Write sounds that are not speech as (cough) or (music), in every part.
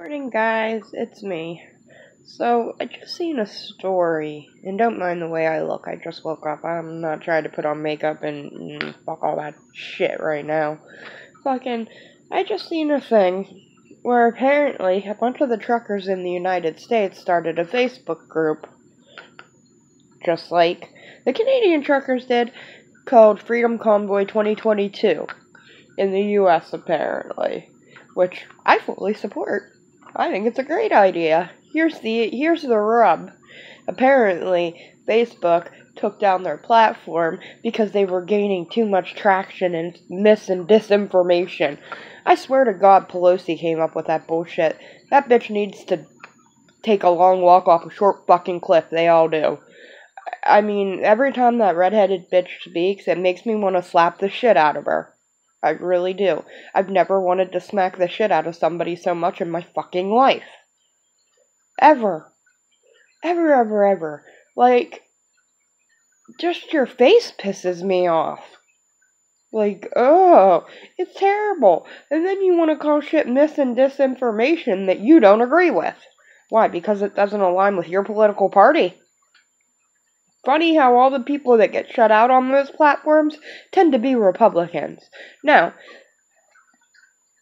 Morning, guys. It's me. So, I just seen a story, and don't mind the way I look. I just woke up. I'm not trying to put on makeup and mm, fuck all that shit right now. Fucking, I just seen a thing where apparently a bunch of the truckers in the United States started a Facebook group, just like the Canadian truckers did, called Freedom Convoy 2022 in the U.S. apparently, which I fully support. I think it's a great idea. Here's the here's the rub. Apparently, Facebook took down their platform because they were gaining too much traction and mis and disinformation. I swear to God, Pelosi came up with that bullshit. That bitch needs to take a long walk off a short fucking cliff. They all do. I mean, every time that redheaded bitch speaks, it makes me want to slap the shit out of her. I really do. I've never wanted to smack the shit out of somebody so much in my fucking life. Ever. Ever, ever, ever. Like, just your face pisses me off. Like, oh, it's terrible. And then you want to call shit mis and disinformation that you don't agree with. Why? Because it doesn't align with your political party. Funny how all the people that get shut out on those platforms tend to be Republicans. Now,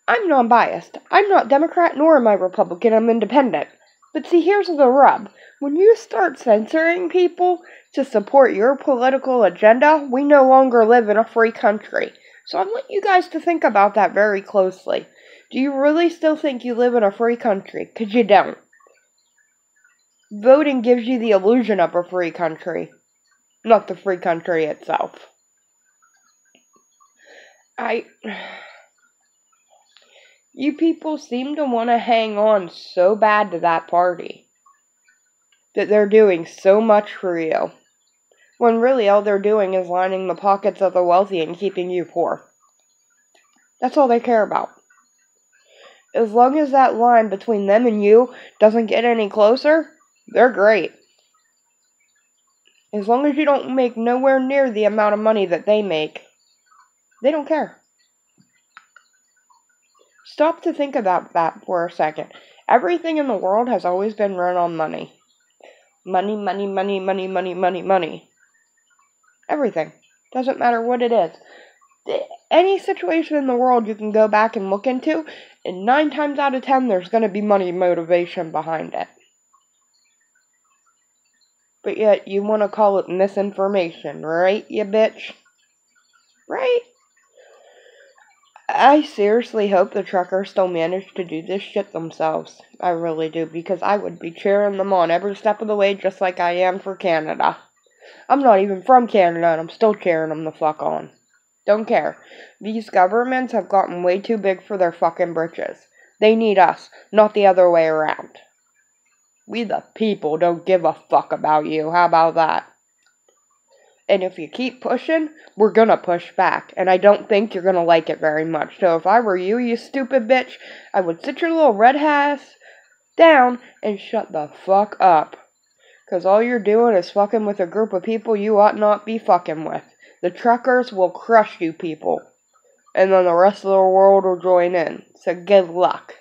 I'm non biased. I'm not Democrat nor am I Republican. I'm independent. But see, here's the rub. When you start censoring people to support your political agenda, we no longer live in a free country. So I want you guys to think about that very closely. Do you really still think you live in a free country? Because you don't. Voting gives you the illusion of a free country, not the free country itself. I. (sighs) You people seem to want to hang on so bad to that party that they're doing so much for you, when really all they're doing is lining the pockets of the wealthy and keeping you poor. That's all they care about. As long as that line between them and you doesn't get any closer, they're great. As long as you don't make nowhere near the amount of money that they make, they don't care. Stop to think about that for a second. Everything in the world has always been run on money. Money, money, money, money, money, money, money. Everything. Doesn't matter what it is. Any situation in the world you can go back and look into, and nine times out of ten, there's going to be money motivation behind it but yet you want to call it misinformation, right, you bitch? Right? I seriously hope the truckers still manage to do this shit themselves. I really do, because I would be cheering them on every step of the way just like I am for Canada. I'm not even from Canada and I'm still cheering them the fuck on. Don't care. These governments have gotten way too big for their fucking britches. They need us, not the other way around. We the people don't give a fuck about you. How about that? And if you keep pushing, we're gonna push back. And I don't think you're gonna like it very much. So if I were you, you stupid bitch, I would sit your little red ass down and shut the fuck up. Cause all you're doing is fucking with a group of people you ought not be fucking with. The truckers will crush you people. And then the rest of the world will join in. So good luck.